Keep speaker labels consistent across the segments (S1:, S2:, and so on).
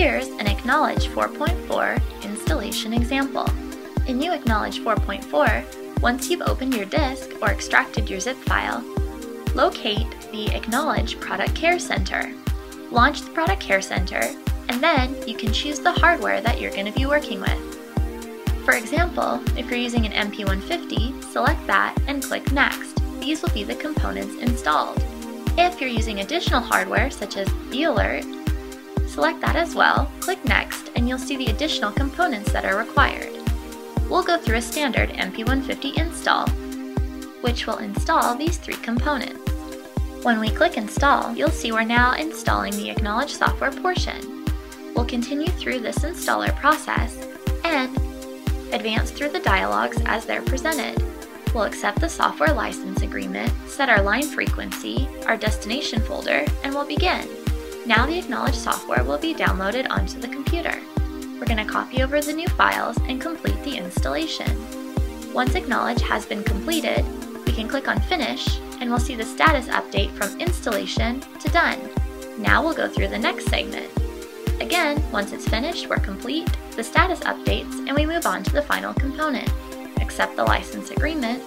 S1: AcqKnowledge 4.4 installation example. In uAcknowledge 4.4, once you've opened your disk or extracted your zip file, locate the AcqKnowledge Product Care Center. Launch the Product Care Center, and then you can choose the hardware that you're going to be working with. For example, if you're using an MP150, select that and click Next. These will be the components installed. If you're using additional hardware, such as B-Alert, select that as well, click Next, and you'll see the additional components that are required. We'll go through a standard MP150 install, which will install these three components. When we click Install, you'll see we're now installing the AcqKnowledge software portion. We'll continue through this installer process and advance through the dialogues as they're presented. We'll accept the software license agreement, set our line frequency, our destination folder, and we'll begin. Now the AcqKnowledge software will be downloaded onto the computer. We're going to copy over the new files and complete the installation. Once AcqKnowledge has been completed, we can click on Finish and we'll see the status update from installation to done. Now we'll go through the next segment. Again, once it's finished, we're complete, the status updates, and we move on to the final component accept the license agreement,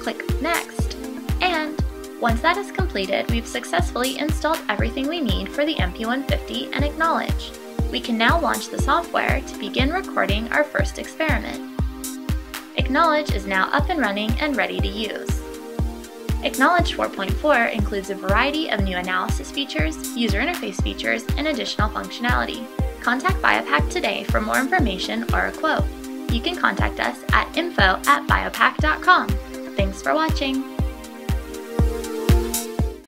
S1: click Next, once that is completed, we've successfully installed everything we need for the MP150 and AcqKnowledge. We can now launch the software to begin recording our first experiment. AcqKnowledge is now up and running and ready to use. AcqKnowledge 4.4 includes a variety of new analysis features, user interface features, and additional functionality. Contact BIOPAC today for more information or a quote you can contact us at info at biopac.com. Thanks for watching!